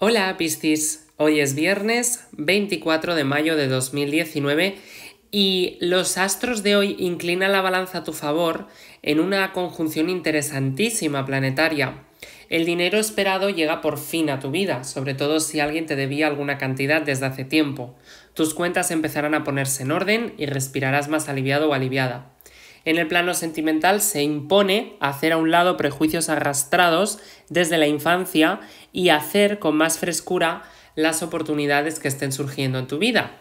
Hola Piscis, hoy es viernes 24 de mayo de 2019 y los astros de hoy inclinan la balanza a tu favor en una conjunción interesantísima planetaria. El dinero esperado llega por fin a tu vida, sobre todo si alguien te debía alguna cantidad desde hace tiempo. Tus cuentas empezarán a ponerse en orden y respirarás más aliviado o aliviada. En el plano sentimental se impone hacer a un lado prejuicios arrastrados desde la infancia y hacer con más frescura las oportunidades que estén surgiendo en tu vida.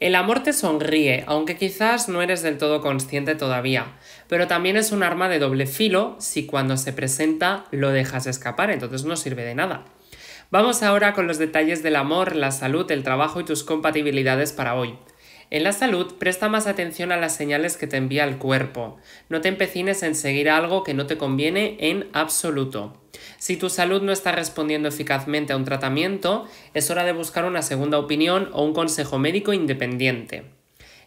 El amor te sonríe, aunque quizás no eres del todo consciente todavía, pero también es un arma de doble filo si cuando se presenta lo dejas escapar, entonces no sirve de nada. Vamos ahora con los detalles del amor, la salud, el trabajo y tus compatibilidades para hoy. En la salud, presta más atención a las señales que te envía el cuerpo. No te empecines en seguir algo que no te conviene en absoluto. Si tu salud no está respondiendo eficazmente a un tratamiento, es hora de buscar una segunda opinión o un consejo médico independiente.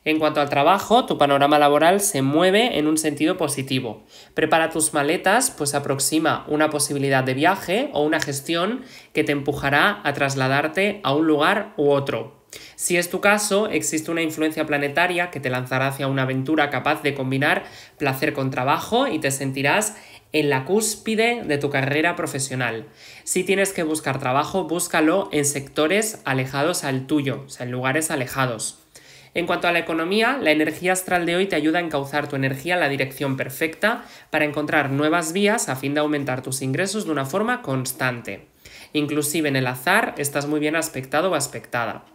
En cuanto al trabajo, tu panorama laboral se mueve en un sentido positivo. Prepara tus maletas, pues aproxima una posibilidad de viaje o una gestión que te empujará a trasladarte a un lugar u otro. Si es tu caso, existe una influencia planetaria que te lanzará hacia una aventura capaz de combinar placer con trabajo y te sentirás en la cúspide de tu carrera profesional. Si tienes que buscar trabajo, búscalo en sectores alejados al tuyo, o sea, en lugares alejados. En cuanto a la economía, la energía astral de hoy te ayuda a encauzar tu energía en la dirección perfecta para encontrar nuevas vías a fin de aumentar tus ingresos de una forma constante. Inclusive en el azar estás muy bien aspectado o aspectada.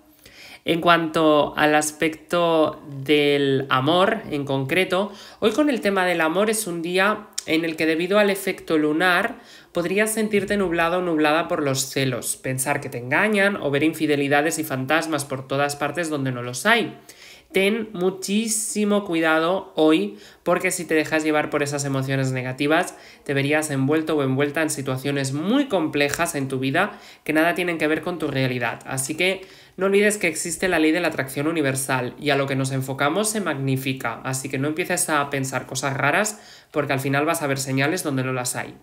En cuanto al aspecto del amor en concreto, hoy con el tema del amor es un día en el que debido al efecto lunar podrías sentirte nublado o nublada por los celos, pensar que te engañan o ver infidelidades y fantasmas por todas partes donde no los hay. Ten muchísimo cuidado hoy porque si te dejas llevar por esas emociones negativas te verías envuelto o envuelta en situaciones muy complejas en tu vida que nada tienen que ver con tu realidad. Así que no olvides que existe la ley de la atracción universal y a lo que nos enfocamos se magnifica, así que no empieces a pensar cosas raras porque al final vas a ver señales donde no las hay.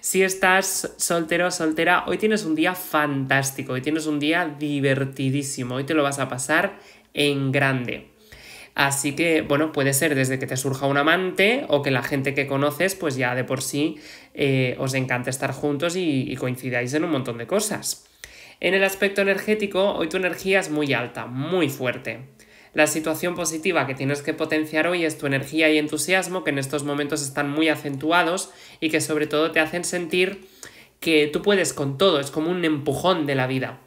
Si estás soltero o soltera, hoy tienes un día fantástico, hoy tienes un día divertidísimo, hoy te lo vas a pasar en grande. Así que, bueno, puede ser desde que te surja un amante o que la gente que conoces, pues ya de por sí eh, os encanta estar juntos y, y coincidáis en un montón de cosas. En el aspecto energético, hoy tu energía es muy alta, muy fuerte. La situación positiva que tienes que potenciar hoy es tu energía y entusiasmo, que en estos momentos están muy acentuados y que sobre todo te hacen sentir que tú puedes con todo, es como un empujón de la vida.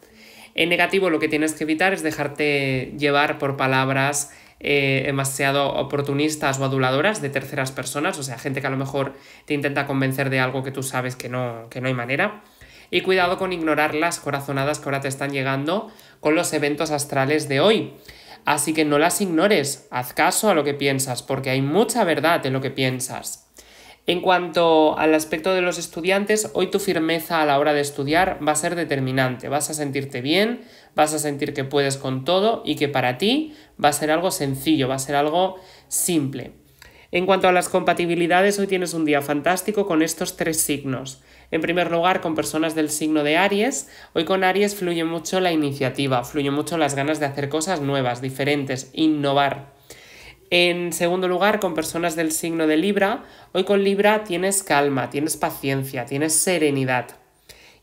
En negativo lo que tienes que evitar es dejarte llevar por palabras eh, demasiado oportunistas o aduladoras de terceras personas, o sea, gente que a lo mejor te intenta convencer de algo que tú sabes que no, que no hay manera. Y cuidado con ignorar las corazonadas que ahora te están llegando con los eventos astrales de hoy. Así que no las ignores, haz caso a lo que piensas, porque hay mucha verdad en lo que piensas. En cuanto al aspecto de los estudiantes, hoy tu firmeza a la hora de estudiar va a ser determinante. Vas a sentirte bien, vas a sentir que puedes con todo y que para ti va a ser algo sencillo, va a ser algo simple. En cuanto a las compatibilidades, hoy tienes un día fantástico con estos tres signos. En primer lugar, con personas del signo de Aries. Hoy con Aries fluye mucho la iniciativa, fluye mucho las ganas de hacer cosas nuevas, diferentes, innovar. En segundo lugar, con personas del signo de Libra, hoy con Libra tienes calma, tienes paciencia, tienes serenidad.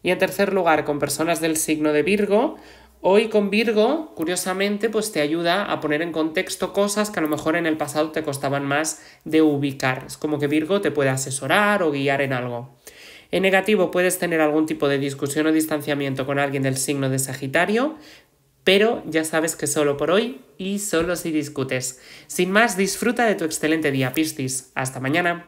Y en tercer lugar, con personas del signo de Virgo, hoy con Virgo, curiosamente, pues te ayuda a poner en contexto cosas que a lo mejor en el pasado te costaban más de ubicar. Es como que Virgo te puede asesorar o guiar en algo. En negativo puedes tener algún tipo de discusión o distanciamiento con alguien del signo de Sagitario, pero ya sabes que solo por hoy y solo si discutes. Sin más, disfruta de tu excelente día, Piscis. Hasta mañana.